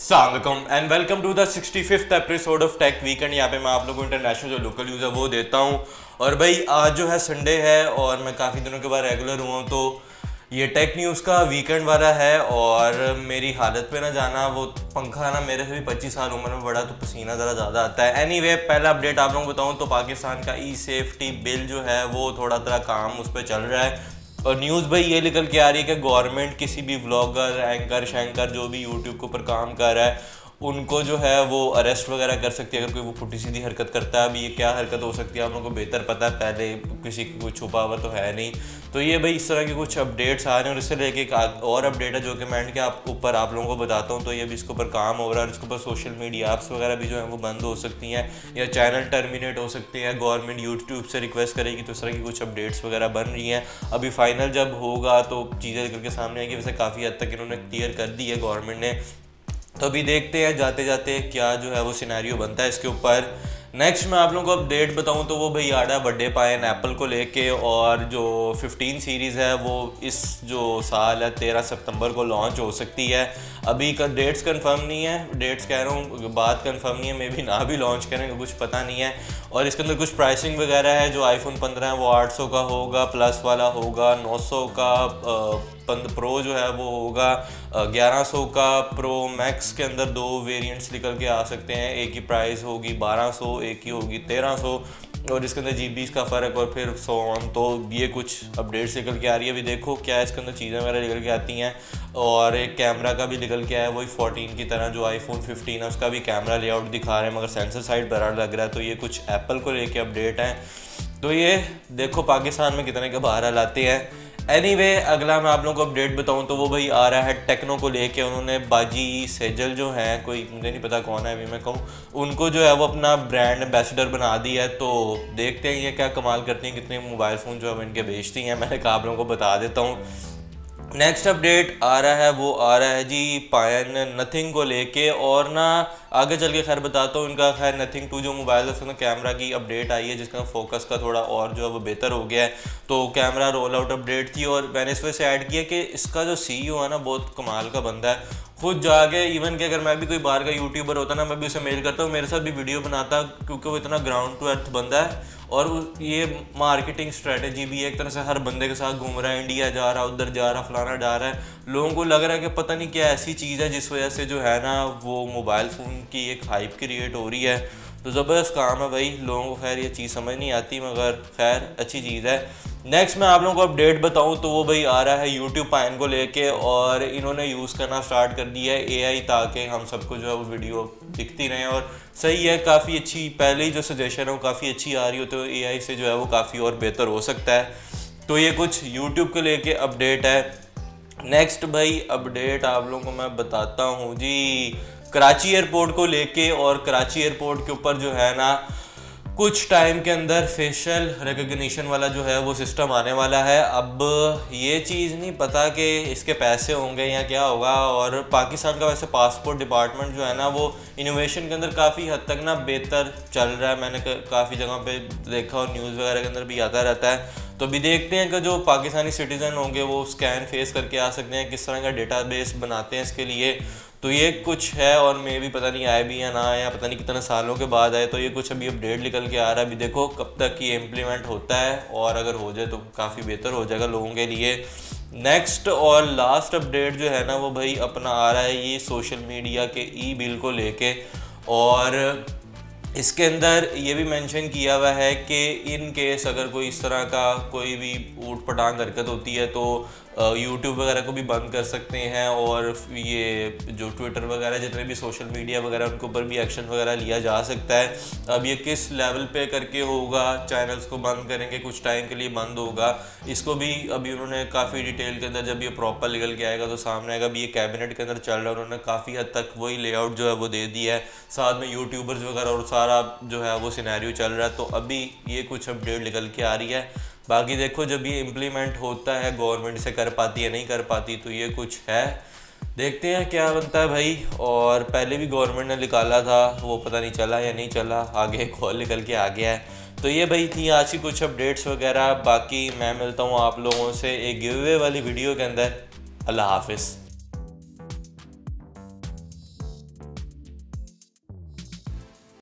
सलामकुम and welcome to the sixty fifth episode of tech weekend यहाँ पे मैं आप लोगों को इंटरनेशनल जो लोकल न्यूज़ है वो देता हूँ। और भाई आज जो है संडे है और मैं काफ़ी दिनों के बाद रेगुलर हुआ तो ये टेक न्यूज़ का वीकेंड वाला है और मेरी हालत पे ना जाना वो पंखा ना मेरे से भी पच्चीस साल उम्र में बड़ा तो पसीना ज़रा ज़्यादा आता है। एनी anyway, पहला अपडेट आप लोगों को बताऊँ तो पाकिस्तान का ई सेफ्टी बिल जो है वो थोड़ा थोड़ा काम उस पर चल रहा है। और न्यूज़ भाई ये निकल के आ रही है कि गवर्नमेंट किसी भी व्लॉगर एंकर शैंकर जो भी यूट्यूब के ऊपर काम कर रहा है उनको जो है वो अरेस्ट वगैरह कर सकती है। अगर कोई वो पुटी सीधी हरकत करता है अभी ये क्या हरकत हो सकती है? आप लोगों को बेहतर पता है, पहले किसी की कोई छुपा हुआ तो है नहीं। तो ये भाई इस तरह के कुछ अपडेट्स आ रहे हैं और इससे लेके एक और अपडेट है जो कि मैं आप ऊपर आप लोगों को बताता हूँ। तो ये भी इसके ऊपर काम हो रहा है इसके ऊपर सोशल मीडिया ऐप्स वगैरह भी जो है वो बंद हो सकती हैं या चैनल टर्मिनेट हो सकते हैं। गवर्नमेंट यूट्यूब से रिक्वेस्ट करेगी तो इस तरह की कुछ अपडेट्स वगैरह बन रही हैं। अभी फाइनल जब होगा तो चीज़ें निकल के सामने आएगी। वैसे काफ़ी हद तक इन्होंने क्लियर कर दी है गवर्नमेंट ने। तो अभी देखते हैं जाते जाते क्या जो है वो सिनेरियो बनता है इसके ऊपर। नेक्स्ट मैं आप लोगों को अपडेट बताऊँ तो वो भाई आड़ा बर्थडे पाए एप्पल को लेके और जो 15 सीरीज़ है, वो इस जो साल है 13 सितंबर को लॉन्च हो सकती है। अभी का डेट्स कंफर्म नहीं है डेट्स कह रहा हूँ, बात कंफर्म नहीं है मे भी ना भी लॉन्च करेंगे, कुछ पता नहीं है। और इसके अंदर कुछ प्राइसिंग वगैरह है, जो आईफोन 15 है, वो 800 का होगा प्लस वाला होगा 900 का पंद प्रो जो है, वो होगा 1100 का। प्रो मैक्स के अंदर दो वेरिएंट्स निकल के आ सकते हैं, एक ही प्राइस होगी 1200 एक ही होगी 1300 और इसके अंदर जी का फ़र्क और फिर सो ऑन तो ये कुछ अपडेट्स निकल के आ रही है। अभी देखो क्या इसके अंदर चीज़ें वगैरह निकल के आती हैं, और एक कैमरा का भी निकल के आया वही 14 की तरह, जो आईफोन 15 है, उसका भी कैमरा लेआउट दिखा रहे हैं, मगर सेंसर साइड बड़ा लग रहा है तो ये कुछ एप्पल को लेके अपडेट हैं। तो ये देखो पाकिस्तान में कितने के बाहर लाते हैं। एनी वे अगला मैं आप लोगों को अपडेट बताऊँ तो वो भाई आ रहा है टेक्नो को लेके। उन्होंने बाजी, सेजल जो है, कोई मुझे नहीं पता कौन है, अभी मैं कहूँ, उनको जो है वो अपना ब्रांड एम्बेसडर बना दिया है। तो देखते हैं ये क्या कमाल करती हैं, कितने मोबाइल फ़ोन जो है इनके बेचती हैं। मैंने कहा आप लोगों को बता देता हूँ। नेक्स्ट अपडेट आ रहा है, वो आ रहा है जी पायन नथिंग को लेके। और ना, आगे चल के खैर बताता हूँ, इनका खैर नथिंग टू जो मोबाइल है उसमें कैमरा की अपडेट आई है, जिसका फोकस का थोड़ा और जो है वो बेहतर हो गया है। तो कैमरा रोल आउट अपडेट थी और मैंने इस वजह से ऐड किया कि इसका जो सी है ना, बहुत कमाल का बंदा है। खुद जाके इवन कि अगर मैं भी कोई बाहर का यूट्यूबर होता ना, मैं भी उसे मेल करता हूँ, मेरे साथ भी वीडियो बनाता क्योंकि वो इतना ग्राउंड टू अर्थ बंदा है। और ये मार्केटिंग स्ट्रेटजी भी एक तरह से हर बंदे के साथ घूम रहा है इंडिया जा रहा है उधर जा रहा, फलाना जा रहा है। लोगों को लग रहा है कि पता नहीं क्या ऐसी चीज़ है जिस वजह से जो है ना, वो मोबाइल फ़ोन की एक हाइप क्रिएट हो रही है। तो ज़बरदस्त काम है भाई, लोगों को खैर ये चीज़ समझ नहीं आती, मगर खैर अच्छी चीज़ है। नेक्स्ट मैं आप लोगों को अपडेट बताऊँ तो वो भाई आ रहा है यूट्यूब पाइन को लेके और इन्होंने यूज़ करना स्टार्ट कर दिया है एआई ताकि हम सबको जो है वो वीडियो दिखती रहे और सही है, काफ़ी अच्छी, पहले ही जो सजेशन है वो काफ़ी अच्छी आ रही हो तो ए से जो है वो काफ़ी और बेहतर हो सकता है। तो ये कुछ यूट्यूब को लेके अपडेट है। नेक्स्ट भाई अपडेट आप लोगों को मैं बताता हूँ जी। कराची एयरपोर्ट को लेके और कराची एयरपोर्ट के ऊपर जो है ना, कुछ टाइम के अंदर फेशियल रिकग्निशन वाला जो है वो सिस्टम आने वाला है। अब ये चीज़ नहीं पता कि इसके पैसे होंगे या क्या होगा और पाकिस्तान का वैसे पासपोर्ट डिपार्टमेंट जो है ना, वो इनोवेशन के अंदर काफ़ी हद तक ना बेहतर चल रहा है। मैंने काफ़ी जगह पे देखा और न्यूज़ वगैरह के अंदर भी आता रहता है। तो अभी देखते हैं कि जो पाकिस्तानी सिटीज़न होंगे वो स्कैन फेस करके आ सकते हैं, किस तरह का डेटाबेस बनाते हैं इसके लिए। तो ये कुछ है और मे भी पता नहीं आए भी या ना आया पता नहीं कितने सालों के बाद आए तो ये कुछ अभी अपडेट निकल के आ रहा है। अभी देखो कब तक ये इम्प्लीमेंट होता है और अगर हो जाए तो काफ़ी बेहतर हो जाएगा लोगों के लिए। नेक्स्ट और लास्ट अपडेट जो है ना, वो भाई अपना आ रहा है ये सोशल मीडिया के ई बिल को लेके। और इसके अंदर ये भी मेंशन किया हुआ है कि इन केस अगर कोई इस तरह का कोई भी ऊट पटांग हरकत होती है तो यूट्यूब वगैरह को भी बंद कर सकते हैं और ये जो ट्विटर वगैरह, जितने भी सोशल मीडिया वगैरह, उनके ऊपर भी एक्शन वगैरह लिया जा सकता है। अब ये किस लेवल पे करके होगा चैनल्स को बंद करेंगे, कुछ टाइम के लिए बंद होगा, इसको भी अभी उन्होंने काफ़ी डिटेल के अंदर, जब ये प्रॉपर निकल के आएगा तो सामने आएगा। अभी ये कैबिनेट के अंदर चल रहा है, उन्होंने काफ़ी हद तक वही लेआउट जो है वो दे दिया है। साथ में यूट्यूबर्स वगैरह और सारा जो है वो सिनेरियो चल रहा है तो अभी ये कुछ अपडेट निकल के आ रही है। बाकी देखो, जब ये इम्प्लीमेंट होता है गवर्नमेंट से कर पाती है, नहीं कर पाती तो ये कुछ है। देखते हैं क्या बनता है भाई। और पहले भी गवर्नमेंट ने निकाला था, वो पता नहीं चला या नहीं चला, आगे कॉल निकल के आ गया है। तो ये भाई थी आज की कुछ अपडेट्स वगैरह। बाकी मैं मिलता हूँ आप लोगों से एक गिवे वाली वीडियो के अंदर। अल्लाह हाफिज़।